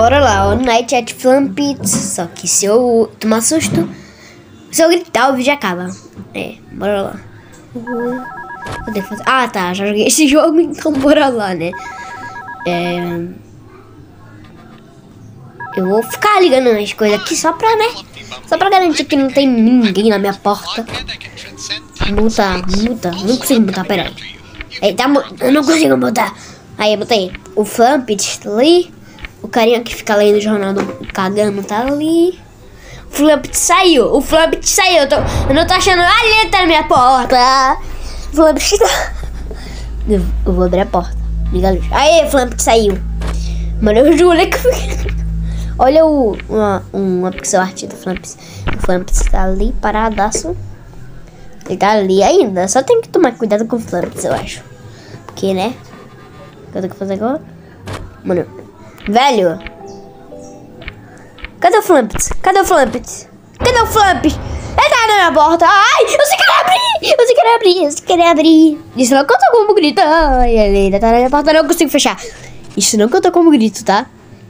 bora lá. O Night at Flampits. Só que se eu tomar susto, se eu gritar, o vídeo acaba. É, bora lá. Uhum. Ah, tá. Já joguei esse jogo, então bora lá, né? É... Eu vou ficar ligando as coisas aqui só pra, né? Só pra garantir que não tem ninguém na minha porta. Muta, muta. Não consigo mutar, peraí. Aí, tá, eu não consigo mutar. Aí, eu botei o Flampit ali. O carinha que fica lendo o jornal do cagando tá ali. O Flampit saiu. O Flampit saiu. Eu, tô, eu não tô achando. Ele tá na minha porta. O Flampit tá... Eu, vou abrir a porta. Liga a luz. Aê, Flampit saiu. Mano, eu juro que... Olha o, uma, uma pixel art do Flamps. O Flamps tá ali paradaço. Ele tá ali ainda. Só tem que tomar cuidado com o Flamps, eu acho. Porque, né? O que eu tenho que fazer agora? Mano. Velho. Cadê o Flamps? Cadê o Flamps? Cadê o Flamps? Ele tá na minha porta. Ai, eu sei que ele abrir. Eu sei que ele abrir. Eu sei que ele abrir. Isso não conta como grito. Ai, ele ainda tá na minha porta. Não consigo fechar. Isso não conta como grito, tá?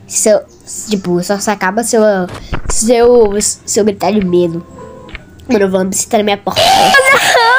Se eu, tipo, só se acaba se eu, se eu, se eu gritar de medo. Mano, o Vamp tá na minha porta.